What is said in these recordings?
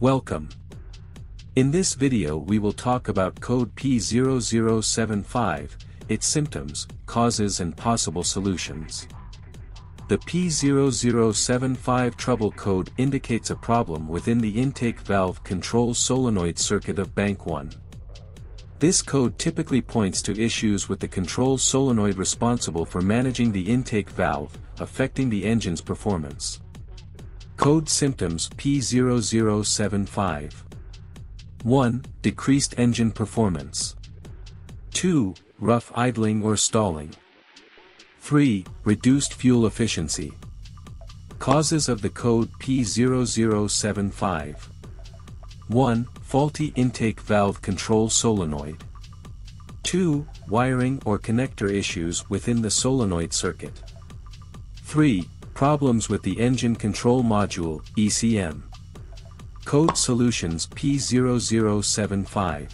Welcome. In this video we will talk about code P0075, its symptoms, causes and possible solutions. The P0075 trouble code indicates a problem within the intake valve control solenoid circuit of bank 1. This code typically points to issues with the control solenoid responsible for managing the intake valve, affecting the engine's performance. Code symptoms P0075 1. Decreased engine performance. 2. Rough idling or stalling. 3. Reduced fuel efficiency. Causes of the code P0075 1. Faulty intake valve control solenoid. 2. Wiring or connector issues within the solenoid circuit. 3. Problems with the engine control module, ECM. Code Solutions P0075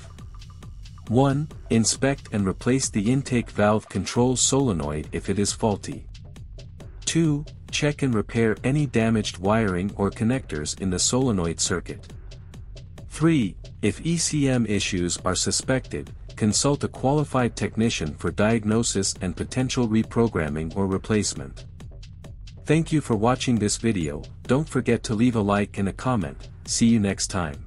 1. Inspect and replace the intake valve control solenoid if it is faulty. 2. Check and repair any damaged wiring or connectors in the solenoid circuit. 3. If ECM issues are suspected, consult a qualified technician for diagnosis and potential reprogramming or replacement. Thank you for watching this video, don't forget to leave a like and a comment, see you next time.